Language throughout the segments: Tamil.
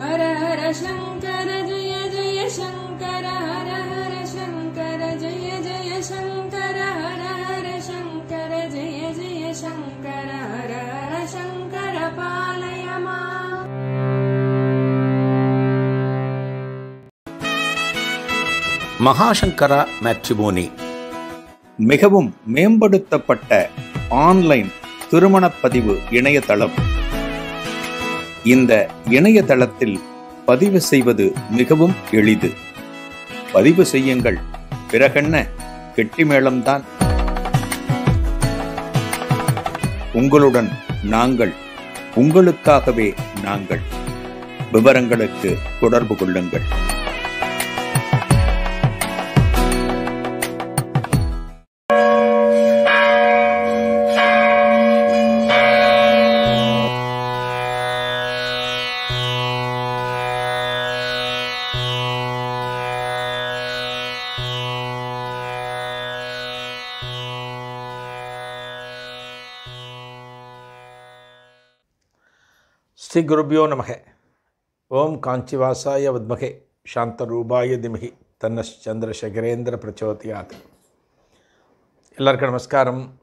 ஹர ஹர சங்கர ஜெய ஜெய சங்கர ஹர ஹர சங்கர ஜெய ஜெய சங்கர ஹர ஹர சங்கர ஜெய ஜெய சங்கர ஹர ஹர சங்கர பாலயமா மகாசங்கரா மேட்ரிமோனி மிகவும் மேம்படுத்தப்பட்ட ஆன்லைன் திருமணப்பதிவு இணையதளம். இந்த இணையதளத்தில் பதிவு செய்வது மிகவும் எளிது. பதிவு செய்யுங்கள். பிறகென்ன? கெட்டிமேளம்தான் உங்களுடன் நாங்கள் உங்களுக்காகவே நாங்கள். விவரங்களுக்கு தொடர்பு கொள்ளுங்கள். ஸ்ரீ குருபியோ நமக. ஓம் காஞ்சிவாசாய வத்மகே. சாந்தரூபாய திமகி தன்னஸ் சந்திரசேகரேந்திர பிரச்சோதியாத். எல்லாருக்கும் நமஸ்காரம்.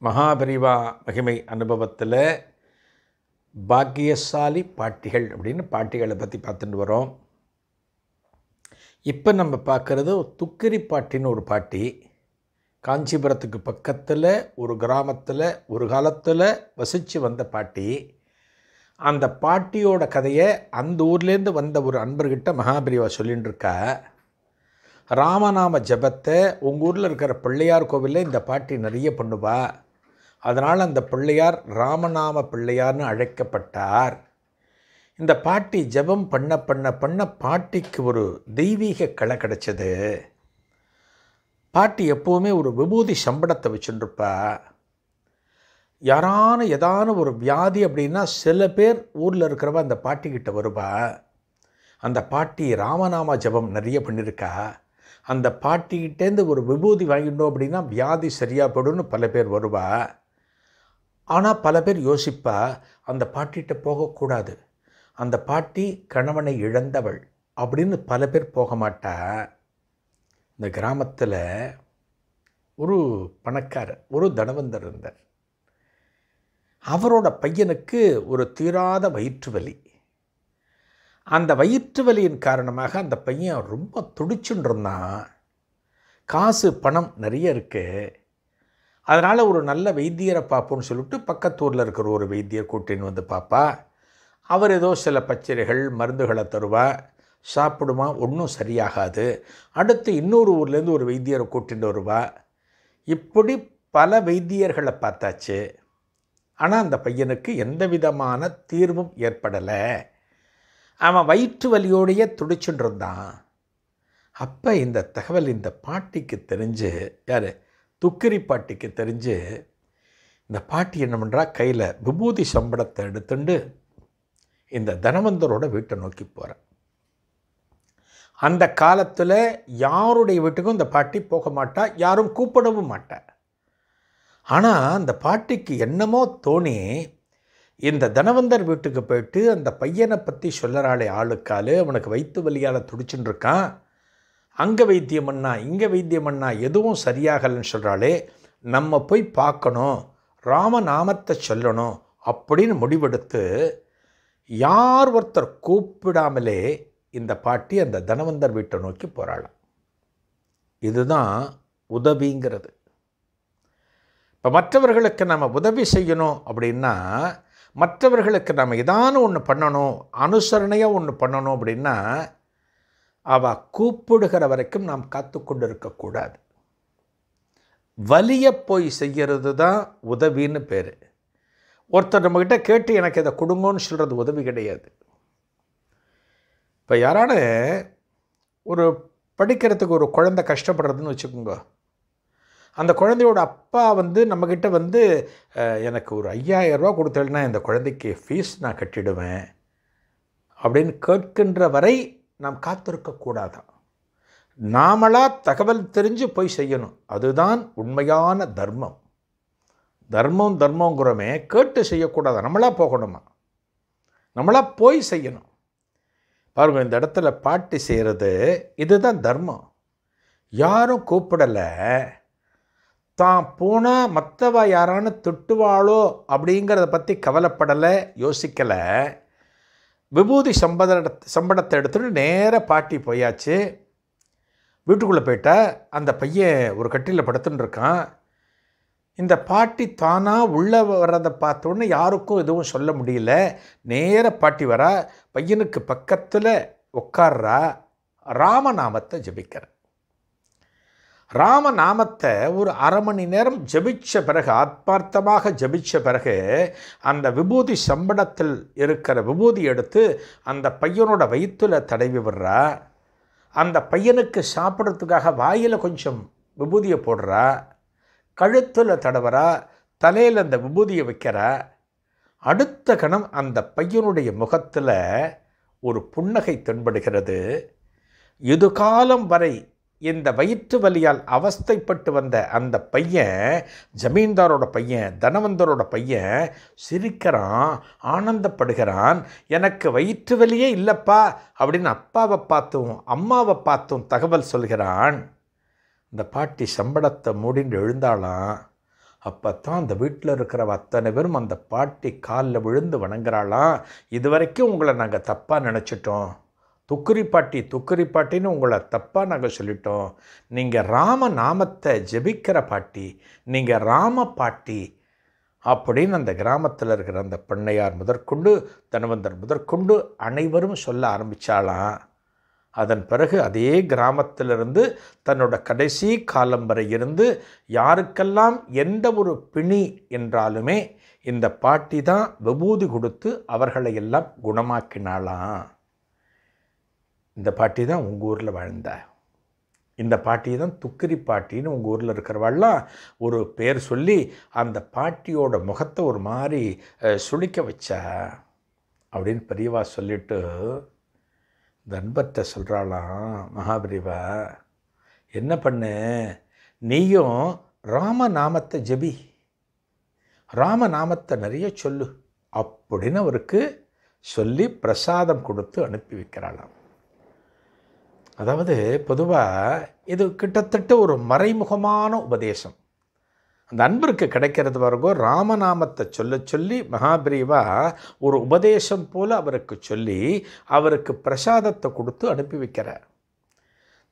மகாபரிவா மகிமை அனுபவத்தில் பாக்கியசாலி பாட்டிகள் அப்படின்னு பாட்டிகளை பற்றி பார்த்துட்டு வரோம். இப்போ நம்ம பார்க்குறது துக்கிரி பாட்டின்னு ஒரு பாட்டி. காஞ்சிபுரத்துக்கு பக்கத்தில் ஒரு கிராமத்தில் ஒரு காலத்தில் வசித்து வந்த பாட்டி. அந்த பாட்டியோட கதையை அந்த ஊர்லேருந்து வந்த ஒரு அன்பர்கிட்ட மகாபிரிவா சொல்லின்னு இருக்கா ராமநாம ஜபத்தை உங்கள் ஊரில் இருக்கிற பிள்ளையார் கோவிலில் இந்த பாட்டி நிறைய பண்ணுவா அதனால் அந்த பிள்ளையார் ராமநாம பிள்ளையார்னு அழைக்கப்பட்டார். இந்த பாட்டி ஜெபம் பண்ண பண்ண பண்ண பாட்டிக்கு ஒரு தெய்வீக கலை கிடச்சிது. பாட்டி எப்போவுமே ஒரு விபூதி சம்படத்தை வச்சுருப்பா யாரான ஏதான ஒரு வியாதி அப்படின்னா சில பேர் ஊரில் இருக்கிறவ அந்த பாட்டிக்கிட்ட வருவா. அந்த பாட்டி ராமநாம ஜபம் நிறைய பண்ணியிருக்கா அந்த பாட்டிக்கிட்டேருந்து ஒரு விபூதி வாங்கிட்டோம் அப்படின்னா வியாதி சரியாக போடும்னு பல பேர் வருவா. ஆனால் பல பேர் யோசிப்பா அந்த பாட்டிகிட்ட போகக்கூடாது அந்த பாட்டி கணவனை இழந்தவள் அப்படின்னு பல பேர் போக மாட்டா. இந்த கிராமத்தில் ஒரு பணக்காரர் ஒரு தனவந்தர் இருந்தார். அவரோட பையனுக்கு ஒரு தீராத வயிற்று வலி. அந்த வயிற்று வலியின் காரணமாக அந்த பையன் ரொம்ப துடிச்சுன்னு இருந்தான் காசு பணம் நிறைய இருக்குது அதனால் ஒரு நல்ல வைத்தியரை பார்ப்போம்னு சொல்லிட்டு பக்கத்தூரில் இருக்கிற ஒரு வைத்தியர் கூட்டின்னு வந்து பார்ப்பா அவர் ஏதோ சில பச்சரிகள் மருந்துகளை தருவா சாப்பிடுமா ஒன்றும் சரியாகாது. அடுத்து இன்னொரு ஊர்லேருந்து ஒரு வைத்தியரை கூட்டிகிட்டு வருவா. இப்படி பல வைத்தியர்களை பார்த்தாச்சு. ஆனால் அந்த பையனுக்கு எந்த விதமான தீர்வும் ஏற்படலை. அவன் வயிற்று வலியோடையே துடிச்சுட்டு இருந்தான் அப்போ இந்த தகவல் இந்த பாட்டிக்கு தெரிஞ்சு யார்? துக்கிரி பாட்டிக்கு தெரிஞ்சு இந்த பாட்டி என்ன பண்ணுறா கையில் விபூதி சம்பளத்தை எடுத்துண்டு இந்த தனவந்தரோட வீட்டை நோக்கி போகிறேன் அந்த காலத்தில் யாருடைய வீட்டுக்கும் இந்த பாட்டி போக மாட்டா யாரும் கூப்பிடவும் மாட்டா. ஆனால் அந்த பாட்டிக்கு என்னமோ தோணி இந்த தனவந்தர் வீட்டுக்கு போயிட்டு அந்த பையனை பற்றி சொல்லறாளே ஆளுக்கால் அவனுக்கு வயிற்று வலியால் துடிச்சுன்னு இருக்கான் அங்கே வைத்தியம் பண்ணா இங்கே வைத்தியம் பண்ணா எதுவும் சரியாகலைன்னு சொல்கிறாளே நம்ம போய் பார்க்கணும் ராமநாமத்தை சொல்லணும் அப்படின்னு முடிவெடுத்து யார் ஒருத்தர் கூப்பிடாமலே இந்த பாட்டி அந்த தனவந்தர் வீட்டை நோக்கி போகிறாளாம் இதுதான் உதவிங்கிறது. இப்போ மற்றவர்களுக்கு நம்ம உதவி செய்யணும் அப்படின்னா மற்றவர்களுக்கு நம்ம ஏதான ஒன்று பண்ணணும் அனுசரணையாக ஒன்று பண்ணணும் அப்படின்னா அவள் கூப்பிடுகிற வரைக்கும் நாம் காத்து கொண்டு இருக்கக்கூடாது வலிய போய் செய்கிறது தான் உதவின்னு பேர். ஒருத்தர் நம்மக்கிட்ட கேட்டு எனக்கு இதை கொடுங்கன்னு சொல்கிறது உதவி கிடையாது. இப்போ யாரான ஒரு படிக்கிறதுக்கு ஒரு குழந்தை கஷ்டப்படுறதுன்னு வச்சுக்கோங்க. அந்த குழந்தையோட அப்பா வந்து நம்மக்கிட்ட வந்து எனக்கு ஒரு ஐயாயிரரூவா கொடுத்தேன்னா இந்த குழந்தைக்கு ஃபீஸ் நான் கட்டிடுவேன். அப்படின்னு கேட்கின்ற வரை நாம் காத்திருக்கக்கூடாதான் நாமளாக தகவல் தெரிஞ்சு போய் செய்யணும். அதுதான் உண்மையான தர்மம். தர்மம் தர்மங்கிறோமே கேட்டு செய்யக்கூடாது? நம்மளாக போகணுமா? நம்மளாக போய் செய்யணும். பாருங்கள் இந்த இடத்துல பாட்டி செய்கிறது இதுதான் தர்மம். யாரும் கூப்பிடலை. தான் போனால் மற்றவ யாரானு திட்டுவாளோ அப்படிங்கிறத பற்றி கவலைப்படலை யோசிக்கலை. விபூதி சம்பத சம்பளத்தை எடுத்துகிட்டு நேராக பாட்டி போயாச்சு. வீட்டுக்குள்ளே போயிட்டா அந்த பையன் ஒரு கட்டியில் படுத்துட்டுருக்கான் இந்த பாட்டி தானாக உள்ளே வர்றதை பார்த்தோன்னே யாருக்கும் எதுவும் சொல்ல முடியல. நேர பாட்டி வரா பையனுக்கு பக்கத்தில் உட்கார்றா ராமநாமத்தை ஜபிக்கிற. ராமநாமத்தை ஒரு அரை மணி நேரம் ஜபிச்ச பிறகு ஆத்மார்த்தமாக ஜபிச்ச பிறகு அந்த விபூதி சம்படத்தில் இருக்கிற விபூதி எடுத்து அந்த பையனோட வயிற்றுல தடவி விடுறா. அந்த பையனுக்கு சாப்பிட்றதுக்காக வாயில் கொஞ்சம் விபூதியை போடுறா. கழுத்தில் தடவரா தலையில் அந்த விபூதியை வைக்கிறா. அடுத்த கணம் அந்த பையனுடைய முகத்தில் ஒரு புன்னகை தென்படுகிறது. இது காலம் வரை இந்த வயிற்று வலியால் அவஸ்தைப்பட்டு வந்த அந்த பையன் ஜமீன்தாரோட பையன் தனவந்தரோட பையன் சிரிக்கிறான் ஆனந்தப்படுகிறான். எனக்கு வயிற்று வலியே இல்லைப்பா அப்படின்னு அப்பாவை பார்த்தும் அம்மாவை பார்த்தும் தகவல் சொல்கிறான். இந்த பாட்டி சம்பளத்தை மூடின்னு எழுந்தாளாம். அப்போ தான் அந்த வீட்டில் இருக்கிற அத்தனை பேரும் அந்த பாட்டி காலில் விழுந்து வணங்குறாளாம். இது வரைக்கும் உங்களை நாங்கள் தப்பாக நினச்சிட்டோம். துக்குரி பாட்டி துக்குரி பாட்டின்னு உங்களை தப்பாக நாங்கள் சொல்லிட்டோம். நீங்கள் ராம நாமத்தை ஜெபிக்கிற பாட்டி நீங்கள் ராம பாட்டி அப்படின்னு அந்த கிராமத்தில் இருக்கிற அந்த பெண்ணையார் முதற்கொண்டு தனவந்தர் முதற்கொண்டு அனைவரும் சொல்ல ஆரம்பித்தாளாம் அதன் பிறகு அதே கிராமத்திலிருந்து தன்னோட கடைசி காலம் வரை இருந்து யாருக்கெல்லாம் எந்த ஒரு பிணி என்றாலுமே இந்த பாட்டி தான் விபூதி கொடுத்து அவர்களை எல்லாம் குணமாக்கினாளாம். இந்த பாட்டி தான் உங்கள் ஊரில் வாழ்ந்த. இந்த பாட்டி தான் துக்கிரி பாட்டின்னு உங்கள் ஊரில் இருக்கிறவாள்லாம் ஒரு பேர் சொல்லி அந்த பாட்டியோட முகத்தை ஒரு மாதிரி சுழிக்க சுளிக்க வச்சா அப்படின்னு பெரியவா சொல்லிட்டு இந்த சொல்கிறாளாம் மகாபிரிவா என்ன பண்ணு? நீயும் ராமநாமத்தை ஜெபி. ராமநாமத்தை நிறைய சொல்லு. அப்படின்னு அவருக்கு சொல்லி பிரசாதம் கொடுத்து அனுப்பி வைக்கிறாளாம். அதாவது பொதுவாக இது கிட்டத்தட்ட ஒரு மறைமுகமான உபதேசம். அந்த அன்பிற்கு கிடைக்கிறது வரைக்கும் ராமநாமத்தை சொல்ல சொல்லி மகாபிரிவா ஒரு உபதேசம் போல் அவருக்கு சொல்லி அவருக்கு பிரசாதத்தை கொடுத்து அனுப்பி வைக்கிறார்.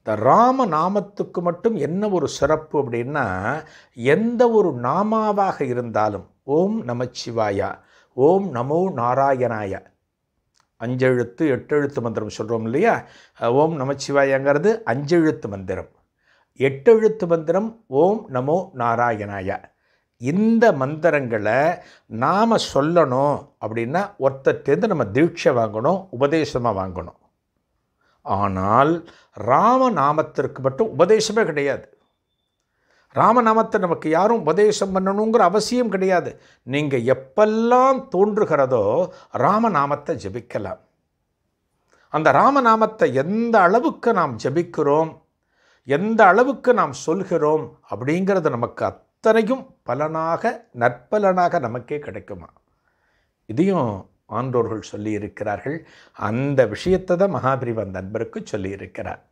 இந்த ராம நாமத்துக்கு மட்டும் என்ன ஒரு சிறப்பு அப்படின்னா எந்த ஒரு நாமாவாக இருந்தாலும் ஓம் நமச்சிவாயா ஓம் நமோ நாராயணாயா அஞ்செழுத்து எட்டெழுத்து மந்திரம் சொல்கிறோம் இல்லையா? ஓம் நமச்சிவாயங்கிறது அஞ்செழுத்து மந்திரம். எட்டெழுத்து மந்திரம் ஓம் நமோ நாராயணாய. இந்த மந்திரங்களை நாம் சொல்லணும் அப்படின்னா ஒருத்தர்கிட்டேருந்து நம்ம தீட்சை வாங்கணும் உபதேசமாக வாங்கணும். ஆனால் ராமநாமத்திற்கு மட்டும் உபதேசமே கிடையாது. ராமநாமத்தை நமக்கு யாரும் உபதேசம் பண்ணணுங்கிற அவசியம் கிடையாது. நீங்கள் எப்பெல்லாம் தோன்றுகிறதோ ராமநாமத்தை ஜெபிக்கலாம். அந்த ராமநாமத்தை எந்த அளவுக்கு நாம் ஜெபிக்கிறோம் எந்த அளவுக்கு நாம் சொல்கிறோம் அப்படிங்கிறது நமக்கு அத்தனையும் பலனாக நற்பலனாக நமக்கே கிடைக்குமா? இதையும் ஆன்றோர்கள் சொல்லியிருக்கிறார்கள். அந்த விஷயத்தை தான் மகாபிரிவன் நண்பருக்கு சொல்லியிருக்கிறார்.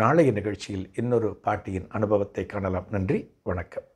நாளைய நிகழ்ச்சியில் இன்னொரு பாட்டியின் அனுபவத்தை காணலாம். நன்றி வணக்கம்.